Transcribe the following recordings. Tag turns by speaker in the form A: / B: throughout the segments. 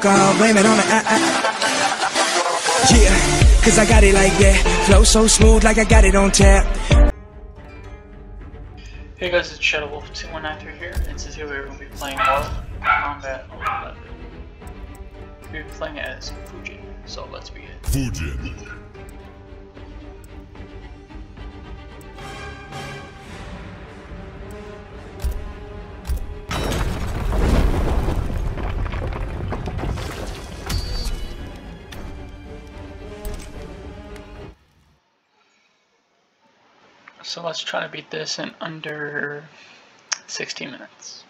A: fuck all, blame it on the I, I. Yeah, cause I got it like that. Flow so smooth like I got it on tap.
B: Hey guys, it's Shadow Wolf 2193 here, and today we're going to be playing Mortal Kombat 11. We're playing as Fujin, so let's begin.
C: Fujin.
B: So let's try to beat this in under 60 minutes.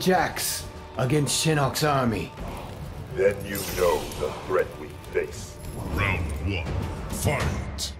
D: Jax against Shinnok's army.
E: Then you know the threat we face.
C: Round one. Fight.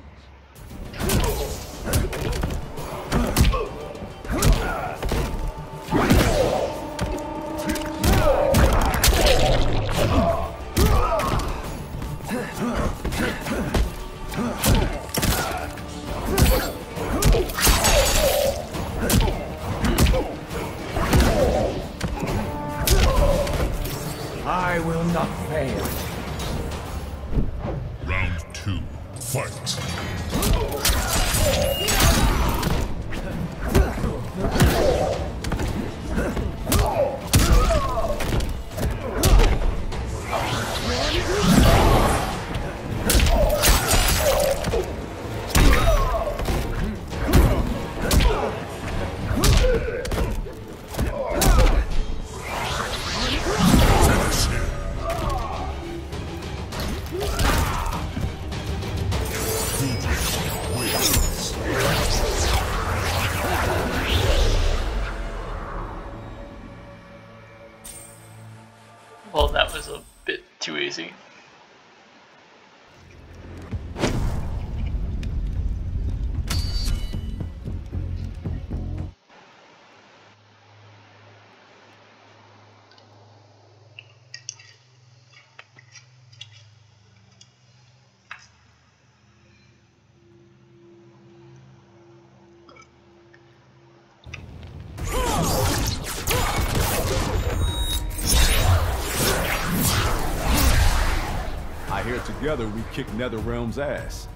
F: Together we kick Netherrealm's ass.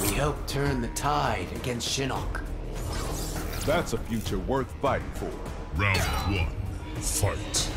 D: We help turn the tide against Shinnok.
F: That's a future worth fighting for.
C: Round one. Fight.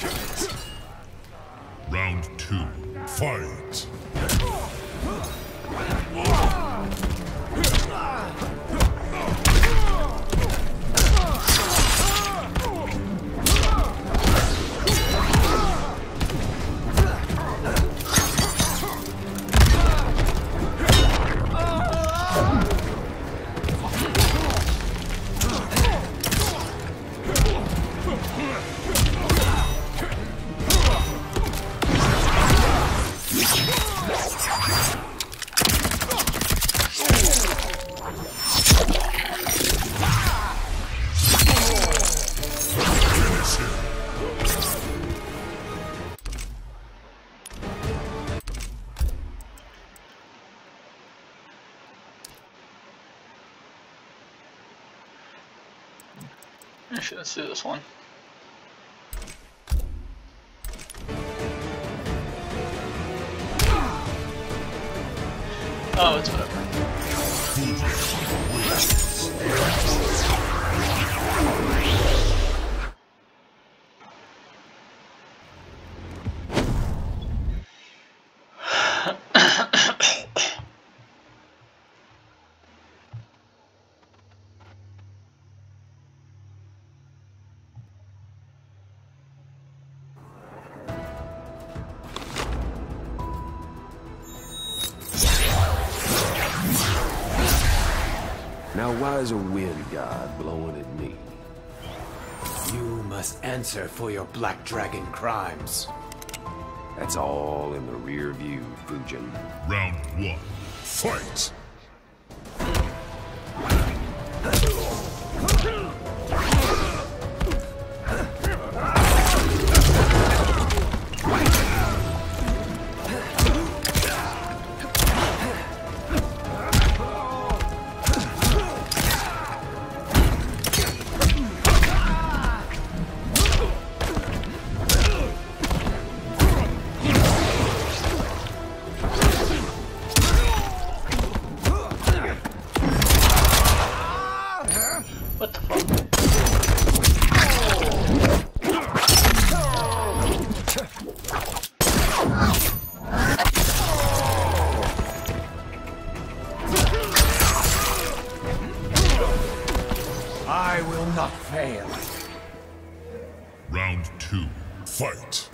D: Always
B: Actually, let's do this one. Oh, it's
G: why is a wind god blowing at me?
D: You must answer for your Black Dragon crimes.
G: That's all in the rear view, Fujin.
C: Round one. Fight!
D: I will not fail.
C: Round two. Fight!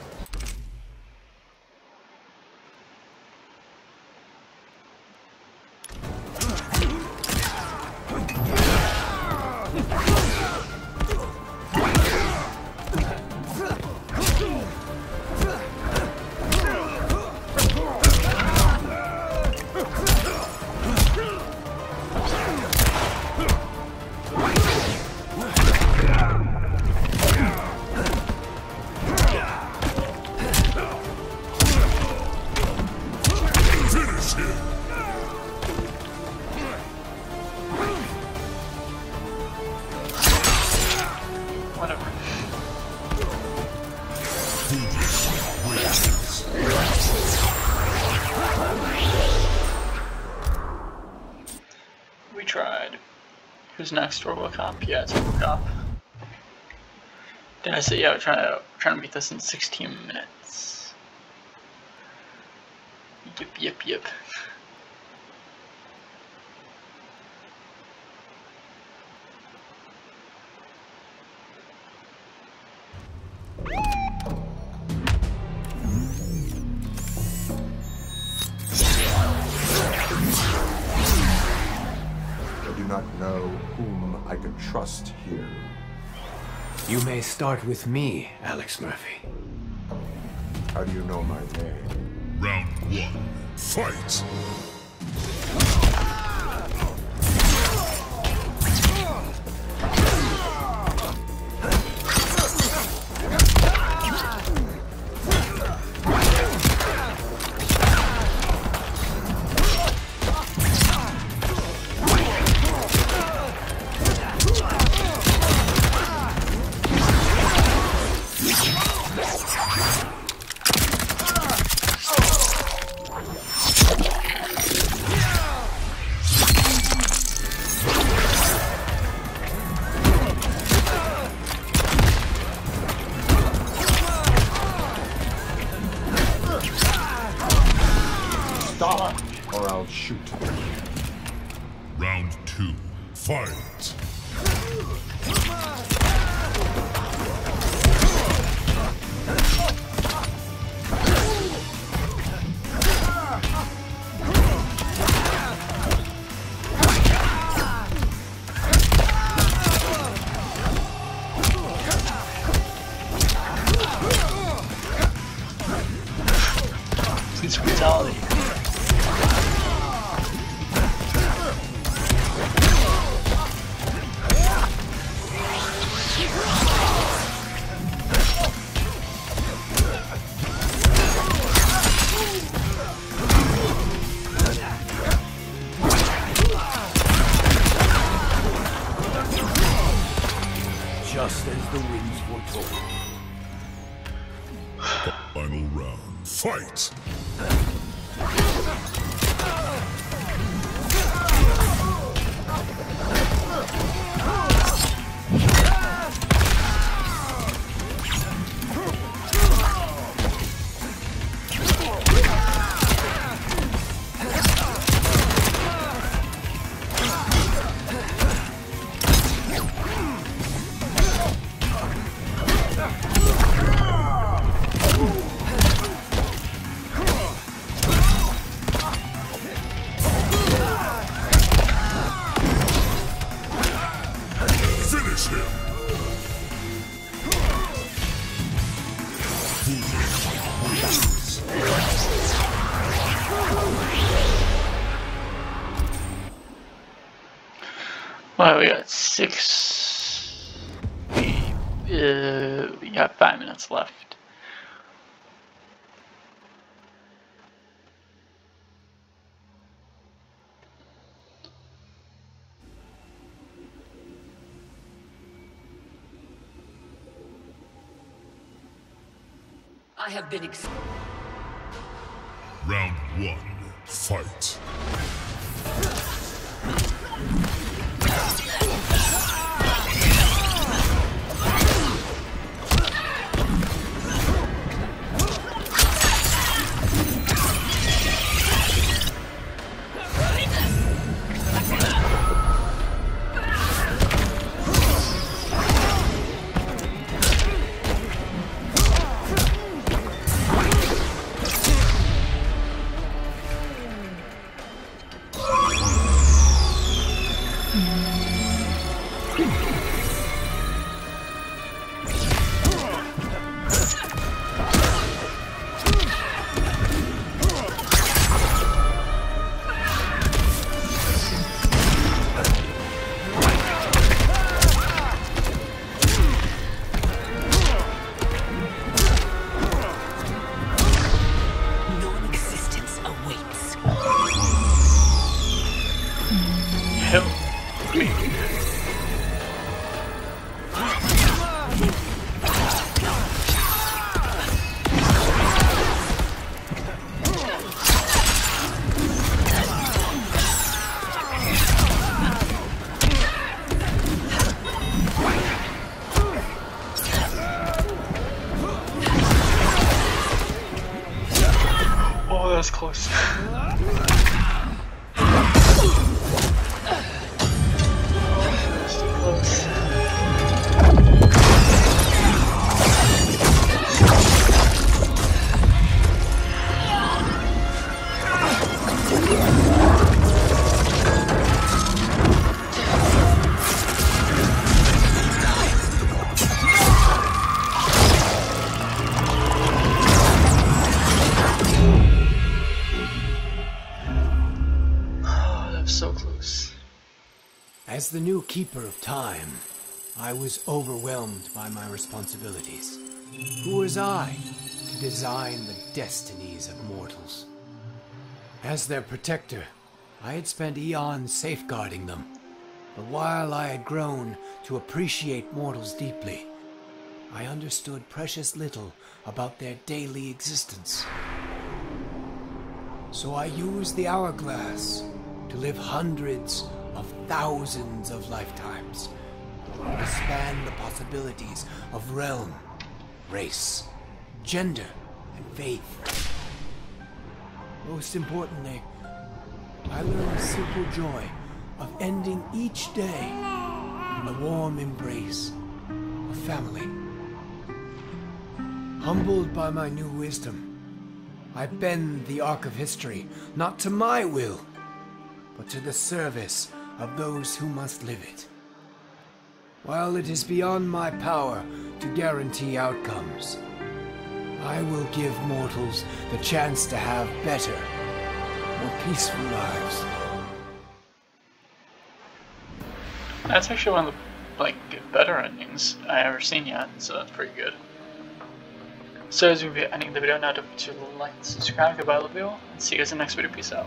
B: Who's next? Robocop? Yeah, it's Robocop. Did I say yeah? We're trying to trying to beat this in 16 minutes. Yep, yep, yep.
H: Not know whom I can trust here.
D: You may start with me, Alex Murphy.
H: How do you know my name?
C: Round one. Fight!
H: Shoot.
C: Round two. Fight!
D: Just as the winds foretold.
C: Final round. Fight!
B: Well, we got six. We, uh, we got five minutes left.
I: I have been ex-
C: Round one, fight.
B: Close.
D: As the new Keeper of Time, I was overwhelmed by my responsibilities. Who was I to design the destinies of mortals? As their protector, I had spent eons safeguarding them. But while I had grown to appreciate mortals deeply, I understood precious little about their daily existence. So I used the hourglass to live hundreds thousands of lifetimes, span the possibilities of realm, race, gender, and faith. Most importantly, I learned the simple joy of ending each day in the warm embrace of family. Humbled by my new wisdom, I bend the arc of history, not to my will, but to the service of those who must live it. While it is beyond my power to guarantee outcomes, I will give mortals the chance to have better, more peaceful lives.
B: That's actually one of the like better endings I ever seen yet, so that's pretty good. So as we'll be ending the video now, don't forget to like and subscribe, goodbye, love you and see you guys in the next video, peace out.